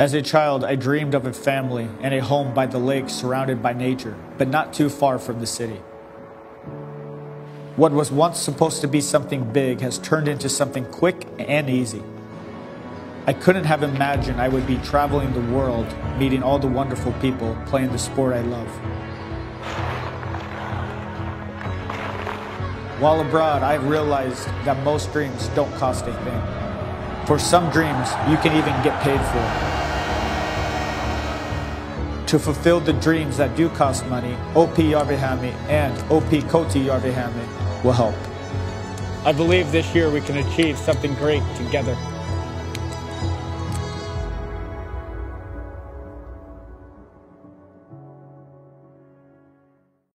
As a child, I dreamed of a family and a home by the lake surrounded by nature, but not too far from the city. What was once supposed to be something big has turned into something quick and easy. I couldn't have imagined I would be traveling the world, meeting all the wonderful people, playing the sport I love. While abroad, I've realized that most dreams don't cost a thing. For some dreams, you can even get paid for. To fulfill the dreams that do cost money, OP Järvi-Häme and OP Koti Järvi-Häme will help. I believe this year we can achieve something great together.